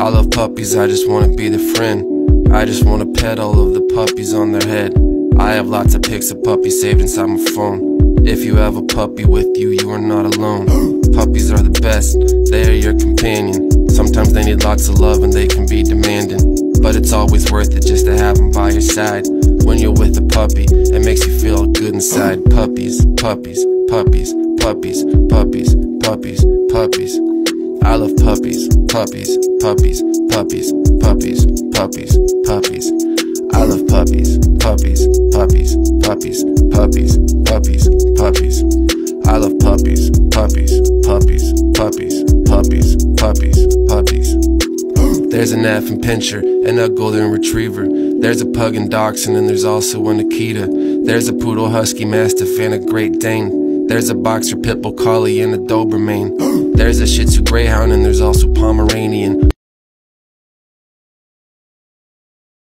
I love puppies, I just wanna be the friend. I just wanna pet all of the puppies on their head. I have lots of pics of puppies saved inside my phone. If you have a puppy with you, you are not alone. Puppies are the best, they are your companion. Sometimes they need lots of love and they can be demanding. But it's always worth it just to have them by your side. When you're with a puppy, it makes you feel good inside. Puppies, puppies, puppies, puppies, puppies, puppies, puppies. I love puppies, puppies, puppies, puppies, puppies, puppies, puppies. I love puppies, puppies, puppies, puppies, puppies, puppies, puppies. I love puppies, puppies, puppies, puppies, puppies, puppies, puppies. There's an Affenpinscher and a Golden Retriever. There's a Pug and Dachshund and there's also an Akita. There's a Poodle Husky Mastiff and a Great Dane. There's a Boxer Pitbull Collie and a Doberman. There's a Shih Tzu Greyhound and there's also Pomeranian.